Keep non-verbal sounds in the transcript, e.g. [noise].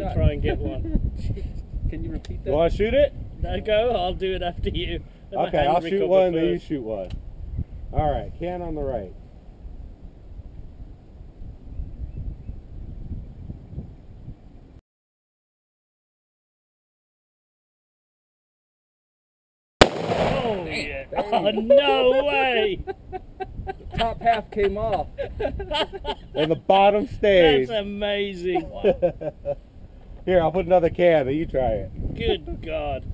I'll try and get one. [laughs] Can you repeat that? You want to shoot it? No, go. I'll do it after you. Let Okay, I'll shoot one, then you shoot one. All right, can on the right. Oh, yeah. Oh, no way. [laughs] [laughs] The top half came off. And the bottom stays. That's amazing. Here, I'll put another can, you try it. Good God.